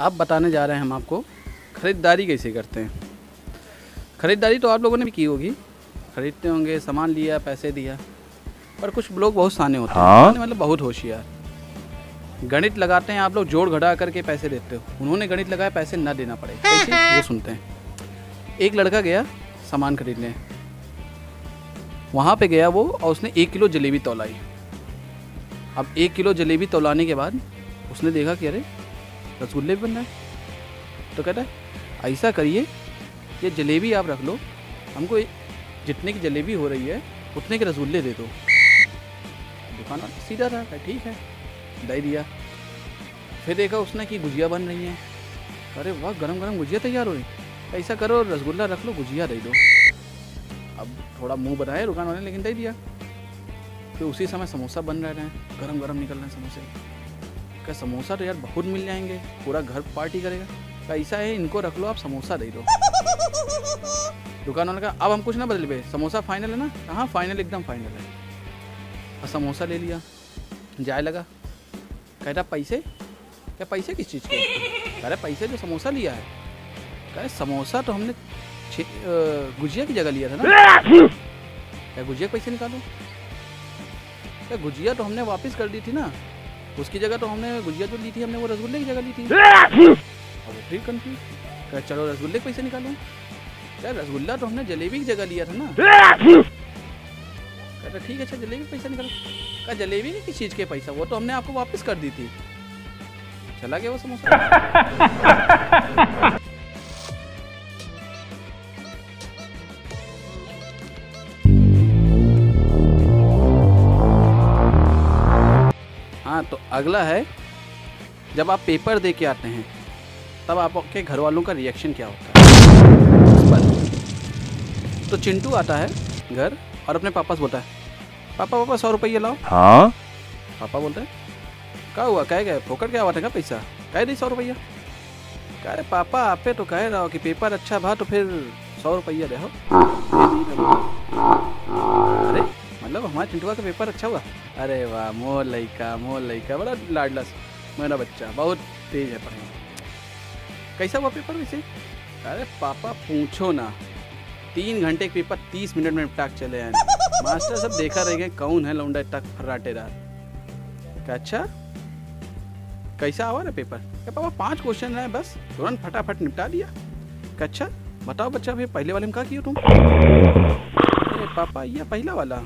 आप बताने जा रहे हैं हम आपको ख़रीदारी कैसे करते हैं। ख़रीदारी तो आप लोगों ने भी की होगी। खरीदते होंगे सामान लिया पैसे दिया। पर कुछ लोग बहुत साने होते हैं। हाँ? मतलब बहुत होशियार। गणित लगाते हैं आप लोग जोड़ घटा करके पैसे देते हो। उन्होंने गणित लगाया पैसे ना देना पड़े। कैसे? वो सुनते हैं। एक लड़का गया सामान खरीदने। वहाँ पे गया वो और उसने एक किलो जलेबी तोलाई। अब एक किलो जलेबी तोलाने के बाद उसने देखा कि अरे रसगुल्ले भी बन रहे हैं। तो कहता है, ऐसा करिए, ये जलेबी आप रख लो। हमको जितने की जलेबी हो रही है, उतने के रसगुल्ले दे दो। दुकान सीधा रहा ठीक है, दे दिया। फिर देखा उसने कि गुजिया बन रही हैं। अरे वाह गरम गरम गुजिया तैयार हो रही ऐसा करो, रसगुल्ला रख लो, गुजिया दे दो। अब थोड़ा मुँह बनाया दुकान वाले, लेकिन दे दिया। फिर उसी समय समोसा बन रहे हैं गरम गरम निकल रहे हैं समोसे। क्या समोसा तो यार बहुत मिल जाएँगे। पूरा घर पार्टी करेगा। क्या ऐसा है, इनको रख लो, आप समोसा दे दो। दुकान वाला का, अब हम कुछ ना बदल पे समोसा फाइनल है ना? हाँ फाइनल एकदम फाइनल है। और समोसा ले लिया। जाए लगा। कहता पैसे? क्या पैसे किस चीज़ के? कह रहे, पैसे जो समोसा लिया है। कह समोसा तो हमने गुजिया की जगह लिया था ना? क्या गुजिया के पैसे निकालो? क्या गुजिया तो हमने वापस कर दी थी ना? उसकी जगह तो हमने गुजिया जो ली थी, हमने वो रसगुल्ले की जगह ली थी। अब फिर कंफ्यूज क्या चलो रसगुल्ले के पैसे निकालो। यार रसगुल्ला तो हमने जलेबी की जगह लिया था ना। कहता ठीक है अच्छा जलेबी पैसा निकालो। कहा, जलेबी की किस चीज़ के पैसा? वो तो हमने आपको वापस कर दी थी। चला गया वो समोसा। तो अगला है जब आप पेपर दे के आते हैं तब आपके घर वालों का रिएक्शन क्या होता है? पर तो चिंटू आता है घर और अपने पापा से बोलता है पापा पापा सौ रुपये लाओ। हाँ? पापा बोलते हैं क्या हुआ? कह गए? फोकट क्या हुआ? था क्या पैसा? कह दी सौ रुपया? कह रहे पापा आपे तो कह रहा हो कि पेपर अच्छा भा तो फिर सौ रुपया दे हो? अरे मतलब हमारे चिंटुआ का पेपर अच्छा हुआ? अरे वाह मो लइका मोर लइका बड़ा लाडला मेरा बच्चा, बहुत तेज है पढ़ने कैसा हुआ पेपर वैसे? अरे पापा, पूछो ना। तीन घंटे के पेपर, तीस मिनट में निपटा के चले आए। मास्टर सब देखा रह गए, कौन है लौंडा तक फर्राटेदार अच्छा? कैसा आवा ना पेपर? क्या पापा पाँच क्वेश्चन है बस, तुरंत फटाफट निपटा दिया। अच्छा? बताओ बच्चा फिर पहले वाले में क्या किया तुम? अरे पापा ये पहला वाला।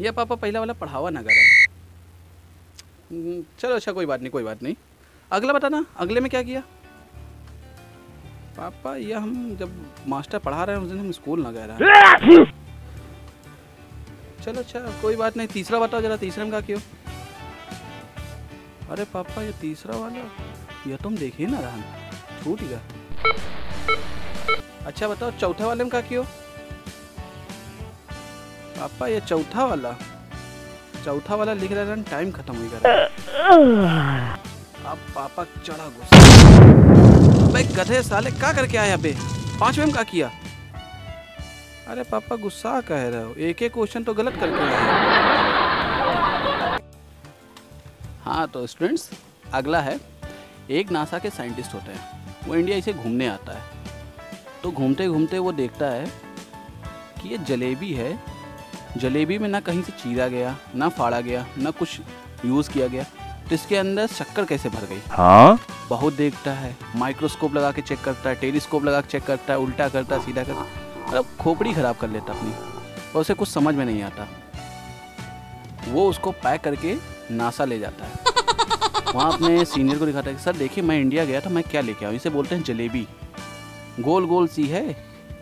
ये पापा पहला वाला पढ़ावा ना करे। हम्म, चलो अच्छा कोई बात नहीं कोई बात नहीं। अगला बताना अगले में क्या किया? पापा ये हम जब मास्टर पढ़ा रहे हैं उस दिन हम स्कूल ना गए रहे। चलो अच्छा कोई बात नहीं तीसरा बताओ जरा तीसरे में क्या किया? अरे पापा ये तीसरा वाला ये तुम देख ही ना रहा। छूट गया। अच्छा बताओ चौथे वाले में क्या किया? पापा, ये चौथा वाला। चौथा वाला लिख रहा हैं टाइम खत्म हो गया अब पापा चढ़ा गुस्सा। अबे गधे साले क्या करके आया बे पांचवे में क्या किया? अरे पापा, गुस्सा कह रहे हो। एक एक क्वेश्चन तो गलत करके आए हाँ। तो स्टूडेंट्स अगला है। एक नासा के साइंटिस्ट होते हैं। वो इंडिया इसे घूमने आता है। तो घूमते घूमते वो देखता है कि ये जलेबी है जलेबी में ना कहीं से चीरा गया ना फाड़ा गया ना कुछ यूज़ किया गया तो इसके अंदर शक्कर कैसे भर गई? हाँ? बहुत देखता है माइक्रोस्कोप लगा के चेक करता है टेलीस्कोप लगा के चेक करता है उल्टा करता है सीधा करता है मतलब खोपड़ी ख़राब कर लेता अपनी और उसे कुछ समझ में नहीं आता। वो उसको पैक करके नासा ले जाता है। वहाँ अपने सीनियर को दिखाता है कि सर देखिए मैं इंडिया गया था मैं क्या लेके आऊँ? इसे बोलते हैं जलेबी। गोल गोल सी है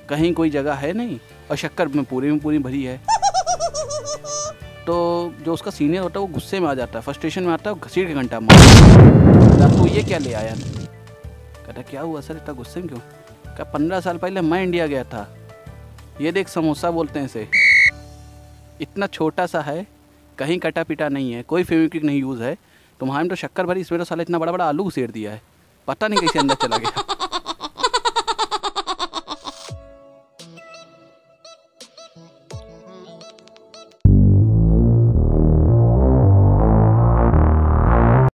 कहीं कोई जगह है नहीं और शक्कर में पूरी में पूरी भरी है। तो जो उसका सीनियर होता है, वो गुस्से में आ जाता है फ्रस्ट्रेशन में आता है घसीट के घंटा मार तो ये क्या ले आया? कहता, क्या हुआ सर? इतना गुस्से में क्यों? क्या पंद्रह साल पहले मैं इंडिया गया था। ये देख समोसा बोलते हैं इसे। इतना छोटा सा है, कहीं कटा पिटा नहीं है, कोई फेविक्विक नहीं यूज़ है। तुम्हारे में तो शक्कर भरी, इसमें तो साला इतना बड़ा बड़ा आलू घुसेड़ दिया है। पता नहीं कैसे अंदर चला गया।